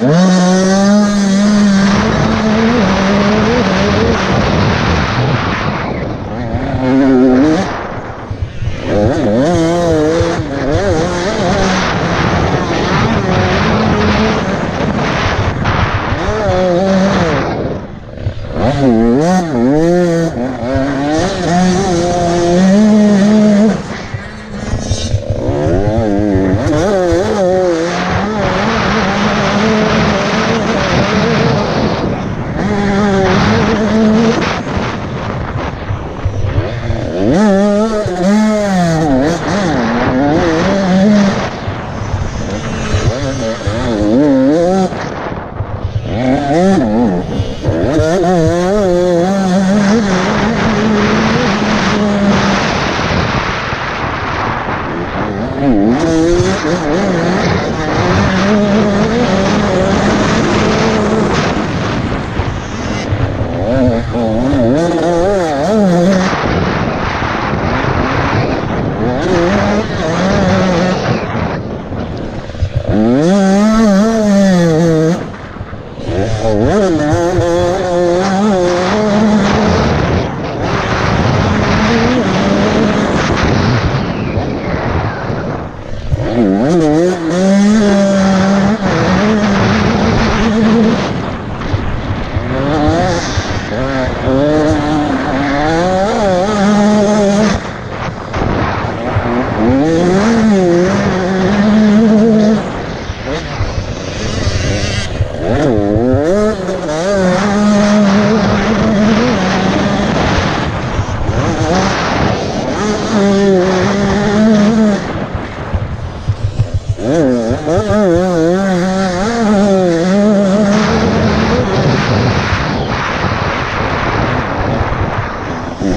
Mm. Uhum.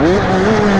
Uh, uh.